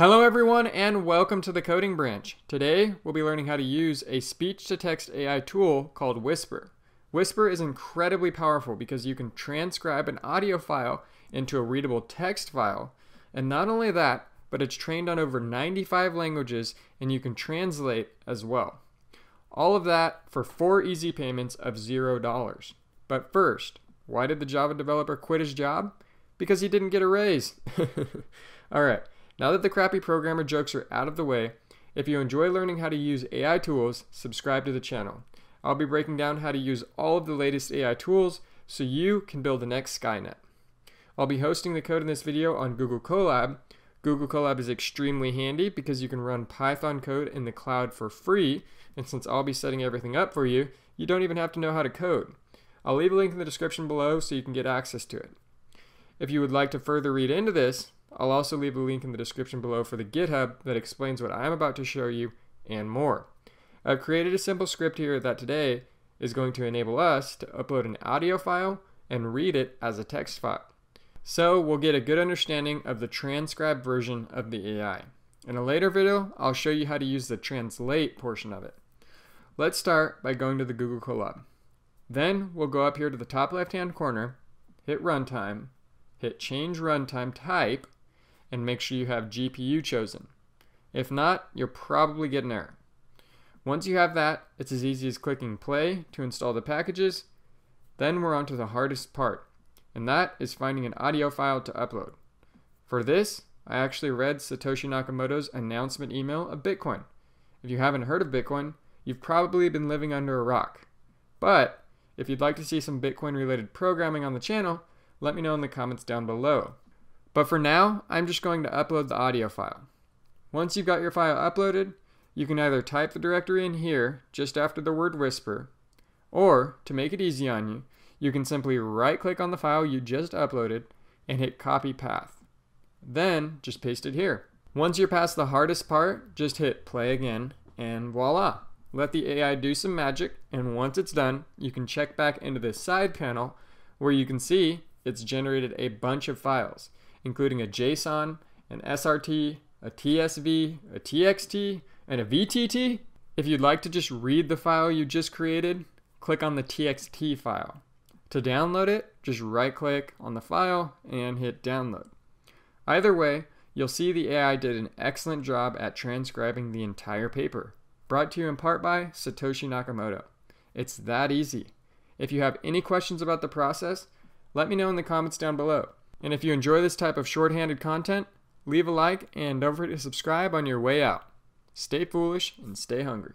Hello everyone and welcome to the coding branch. Today we'll be learning how to use a speech to text AI tool called Whisper. Whisper is incredibly powerful because you can transcribe an audio file into a readable text file. And not only that, but it's trained on over 95 languages and you can translate as well. All of that for four easy payments of $0. But first, why did the Java developer quit his job? Because he didn't get a raise. All right. Now that the crappy programmer jokes are out of the way, if you enjoy learning how to use AI tools, subscribe to the channel. I'll be breaking down how to use all of the latest AI tools so you can build the next Skynet. I'll be hosting the code in this video on Google Colab. Google Colab is extremely handy because you can run Python code in the cloud for free, and since I'll be setting everything up for you, you don't even have to know how to code. I'll leave a link in the description below so you can get access to it. If you would like to further read into this, I'll also leave a link in the description below for the GitHub that explains what I'm about to show you and more. I've created a simple script here that today is going to enable us to upload an audio file and read it as a text file. So we'll get a good understanding of the transcribed version of the AI. In a later video, I'll show you how to use the translate portion of it. Let's start by going to the Google Colab. Then we'll go up here to the top left hand corner, hit runtime, hit change runtime type, and make sure you have GPU chosen. If not, you'll probably get an error. Once you have that, it's as easy as clicking play to install the packages. Then we're on to the hardest part, and that is finding an audio file to upload. For this, I actually read Satoshi Nakamoto's announcement email of Bitcoin. If you haven't heard of Bitcoin, you've probably been living under a rock. But if you'd like to see some Bitcoin related programming on the channel, let me know in the comments down below. But for now, I'm just going to upload the audio file. Once you've got your file uploaded, you can either type the directory in here just after the word whisper, or to make it easy on you, you can simply right click on the file you just uploaded and hit copy path. Then just paste it here. Once you're past the hardest part, just hit play again and voila. Let the AI do some magic and once it's done, you can check back into this side panel where you can see it's generated a bunch of files including a JSON, an SRT, a TSV, a TXT, and a VTT. If you'd like to just read the file you just created, click on the TXT file. To download it, just right click on the file and hit download. Either way, you'll see the AI did an excellent job at transcribing the entire paper. Brought to you in part by Satoshi Nakamoto. It's that easy. If you have any questions about the process, let me know in the comments down below. And if you enjoy this type of shorthanded content, leave a like and don't forget to subscribe on your way out. Stay foolish and stay hungry.